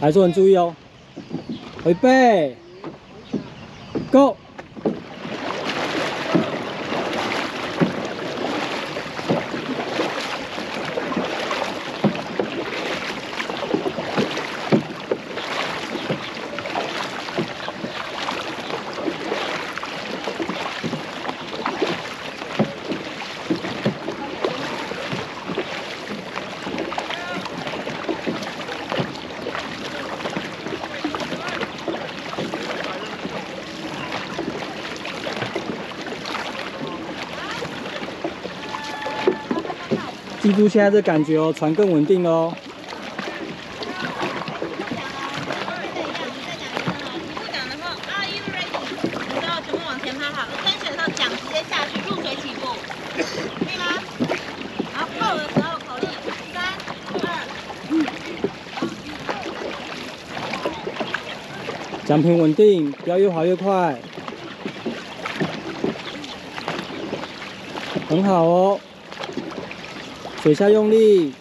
来，做人注意哦。预备，Go！记住现在这感觉哦，船更稳定哦。讲的话，Are you ready？你要全部往前拍好，跟选手讲，直接下去，入水起步，可以吗？然后够的时候三二。桨频稳定，不要越滑越快。很好哦。水下用力，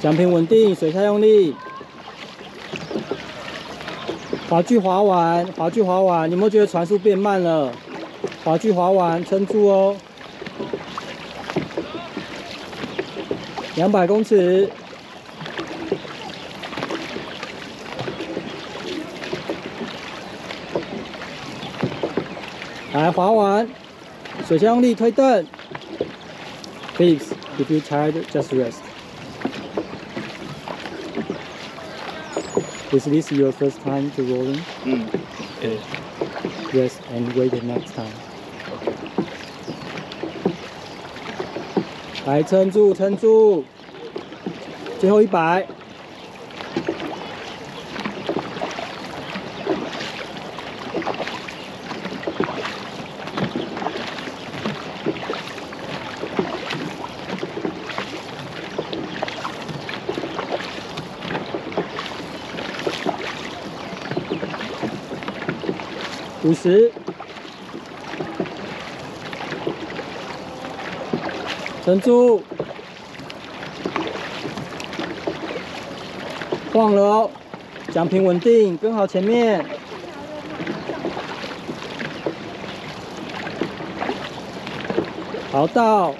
桨频稳定，水下用力。滑具滑完，滑具滑完，有没有觉得船速变慢了？滑具滑完，撑住哦。两百公尺。来滑完，水下用力推蹬。Please. If you're tired, just rest. Is this your first time to rolling? 嗯，对。 Rest and wait the next time. 来撑住，撑住，最后一百。 五十，撑住，晃了哦，桨频稳定，跟好前面，好到。